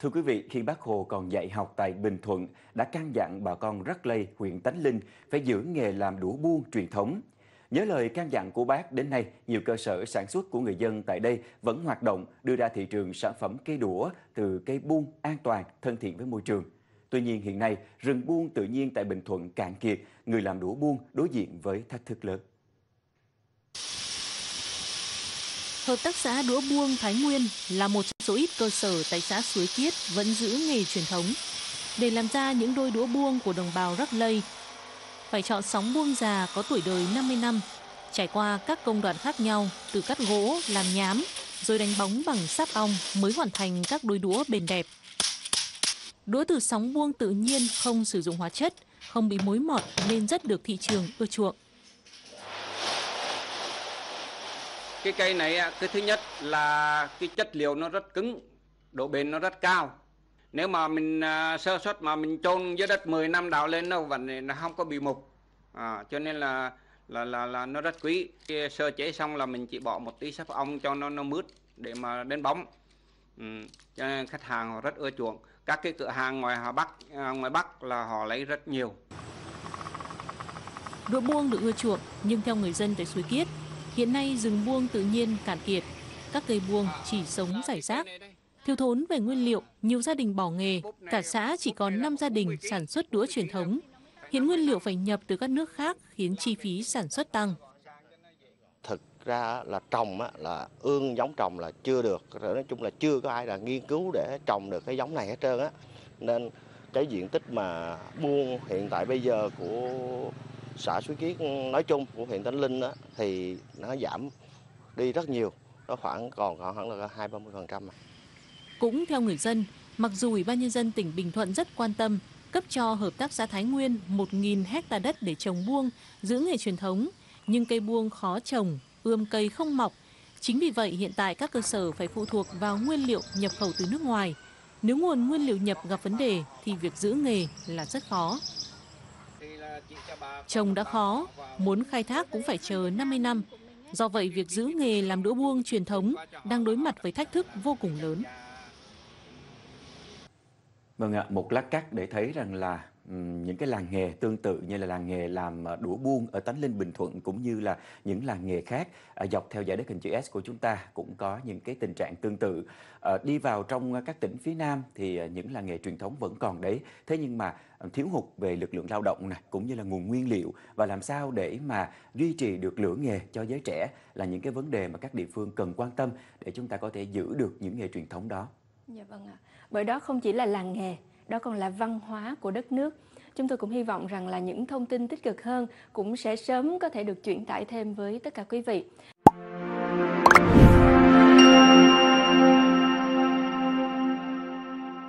Thưa quý vị, khi bác Hồ còn dạy học tại Bình Thuận, đã căn dặn bà con Rắc Lây, huyện Tánh Linh phải giữ nghề làm đũa buôn truyền thống. Nhớ lời căn dặn của bác, đến nay nhiều cơ sở sản xuất của người dân tại đây vẫn hoạt động đưa ra thị trường sản phẩm cây đũa từ cây buôn an toàn, thân thiện với môi trường. Tuy nhiên hiện nay, rừng buôn tự nhiên tại Bình Thuận cạn kiệt, người làm đũa buôn đối diện với thách thức lớn. Hợp tác xã đũa buông Thái Nguyên là một trong số ít cơ sở tại xã Suối Kiết vẫn giữ nghề truyền thống. Để làm ra những đôi đũa buông của đồng bào Rắc Lây, phải chọn sóng buông già có tuổi đời 50 năm, trải qua các công đoạn khác nhau từ cắt gỗ, làm nhám, rồi đánh bóng bằng sáp ong mới hoàn thành các đôi đũa bền đẹp. Đũa từ sóng buông tự nhiên không sử dụng hóa chất, không bị mối mọt nên rất được thị trường ưa chuộng. Cái cây này cái thứ nhất là cái chất liệu nó rất cứng độ bền nó rất cao. Nếu mà mình à, sơ suất mà mình chôn dưới đất 10 năm đào lên nó vẫn nó không có bị mục. À, cho nên là là là là nó rất quý. Sơ chế xong là mình chỉ bỏ một tí sáp ong cho nó nó mướt để mà đến bóng. Ừ, cho nên khách hàng họ rất ưa chuộng. Các cái cửa hàng ngoài hà bắc à, ngoài bắc là họ lấy rất nhiều. Đũa buông được ưa chuộng nhưng theo người dân tại suối kiết Hiện nay rừng buông tự nhiên cạn kiệt, các cây buông chỉ sống rải rác. Thiếu thốn về nguyên liệu, nhiều gia đình bỏ nghề, cả xã chỉ còn 5 gia đình sản xuất đũa truyền thống. Hiện nguyên liệu phải nhập từ các nước khác khiến chi phí sản xuất tăng. Thực ra là trồng là ương giống trồng là chưa được, nói chung là chưa có ai là nghiên cứu để trồng được cái giống này hết trơn á. Nên cái diện tích mà buông hiện tại bây giờ của xã Suối Kiết ừ, nói chung của huyện Tánh Linh đó, thì nó giảm đi rất nhiều, nó khoảng còn khoảng là hai ba mươi phần trăm. Cũng theo người dân, mặc dù Ủy ban nhân dân tỉnh Bình Thuận rất quan tâm cấp cho hợp tác xã Thái Nguyên 1.000 hecta đất để trồng buông, giữ nghề truyền thống, nhưng cây buông khó trồng, ươm cây không mọc. Chính vì vậy hiện tại các cơ sở phải phụ thuộc vào nguyên liệu nhập khẩu từ nước ngoài. Nếu nguồn nguyên liệu nhập gặp vấn đề thì việc giữ nghề là rất khó. Trồng đã khó, muốn khai thác cũng phải chờ 50 năm. Do vậy, việc giữ nghề làm đũa buông truyền thống đang đối mặt với thách thức vô cùng lớn. Vâng ạ, một lát cắt để thấy rằng là những cái làng nghề tương tự như là làng nghề làm ờ, đũa buôn ở Tánh Linh Bình Thuận cũng như là những làng nghề khác ờ, dọc theo dải đất hình chữ S của chúng ta cũng có những cái tình trạng tương tự. Ờ, đi vào trong các tỉnh phía Nam thì những làng nghề truyền thống vẫn còn đấy. Thế nhưng mà thiếu hụt về lực lượng lao động này cũng như là nguồn nguyên liệu và làm sao để mà duy trì được lửa nghề cho giới trẻ là những cái vấn đề mà các địa phương cần quan tâm để chúng ta có thể giữ được những nghề truyền thống đó. Dạ vâng ạ. Bởi đó không chỉ là làng nghề đó còn là văn hóa của đất nước. Chúng tôi cũng hy vọng rằng là những thông tin tích cực hơn cũng sẽ sớm có thể được chuyển tải thêm với tất cả quý vị.